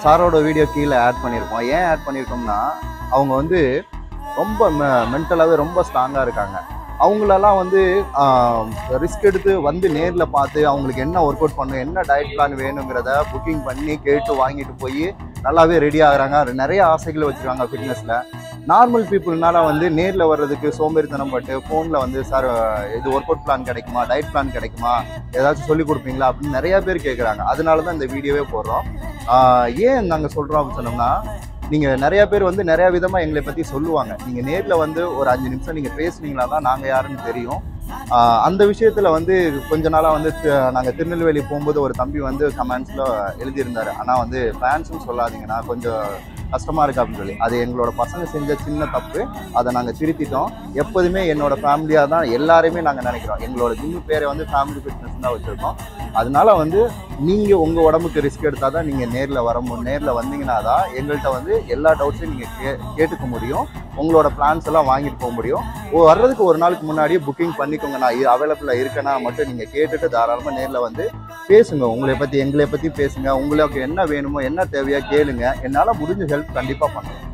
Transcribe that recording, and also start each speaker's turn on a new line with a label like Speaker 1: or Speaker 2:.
Speaker 1: சாரோட வீடியோ கீழே ஆட் பண்ணியிருக்கோம் ஏன் ஆட் பண்ணியிருக்கோம்னா அவங்க வந்து ரொம்ப மென்டலாகவே ரொம்ப ஸ்ட்ராங்காக இருக்காங்க. அவங்களெல்லாம் வந்து ரிஸ்க் எடுத்து வந்து நேரில் பார்த்து அவங்களுக்கு என்ன ஒர்க் அவுட் பண்ணும் என்ன டயட் பிளான் வேணுங்கிறத புக்கிங் பண்ணி கேட்டு வாங்கிட்டு போய் நல்லாவே ரெடி ஆகுறாங்க. நிறைய ஆசைகளை வச்சுருக்காங்க ஃபிட்னஸில் நார்மல் பீப்புள்னால வந்து நேரில் வர்றதுக்கு சோம்பேறித்தனம் பட்டு ஃபோனில் வந்து சார் இது ஒர்க் அவுட் பிளான் கிடைக்குமா? டயட் பிளான் கிடைக்குமா? ஏதாச்சும் சொல்லி கொடுப்பீங்களா? அப்படின்னு நிறையா பேர் கேட்குறாங்க அதனால தான் இந்த வீடியோவே போடுறோம். ஏன் நாங்கள் சொல்கிறோம் அப்படின்னு சொன்னோம்னா நீங்கள் நிறையா பேர் வந்து நிறையா விதமாக எங்களை பற்றி சொல்லுவாங்க. நீங்கள் நேரில் வந்து ஒரு அஞ்சு நிமிஷம் நீங்கள் பேசுனீங்களா தான் நாங்கள் யாருன்னு தெரியும். அந்த விஷயத்தில் வந்து கொஞ்ச நாளாக வந்து நாங்கள் திருநெல்வேலி போகும்போது ஒரு தம்பி வந்து கமெண்ட்ஸில் எழுதியிருந்தாரு. ஆனால் வந்து ஃபேன்ஸும் சொல்லாதீங்கண்ணா கொஞ்சம் கஷ்டமாக இருக்குது அப்படின்னு சொல்லி. அது எங்களோட பசங்க செஞ்ச சின்ன தப்பு. அதை நாங்கள் திருத்திட்டோம். எப்போதுமே என்னோட ஃபேமிலியாக தான் எல்லாருமே நாங்கள் நினைக்கிறோம். எங்களோட ஜிம்மு பேரை வந்து ஃபேமிலி ஃபிட்னஸ் தான் வச்சுருக்கோம். அதனால வந்து நீங்கள் உங்கள் உடம்புக்கு ரிஸ்க் எடுத்தால் தான் நீங்கள் நேரில் வர முடியும் நேரில் வந்தீங்கன்னா தான் எங்கள்கிட்ட வந்து எல்லா டவுட்ஸையும் நீங்கள் கே கேட்டுக்க முடியும். உங்களோட பிளான்ஸ் எல்லாம் வாங்கிட்டு போக முடியும். வர்றதுக்கு ஒரு நாளுக்கு முன்னாடியே புக்கிங் பண்ணிக்கோங்க. நான் அவைலபிளாக இருக்கேனா மட்டும் நீங்கள் கேட்டுட்டு தாராளமாக நேரில் வந்து பேசுங்க. உங்களை பற்றி எங்களை பற்றி பேசுங்க. உங்களுக்கு என்ன வேணுமோ என்ன தேவையோ கேளுங்க. என்னால் முடிஞ்ச ஹெல்ப் கண்டிப்பாக பண்ணுறேன்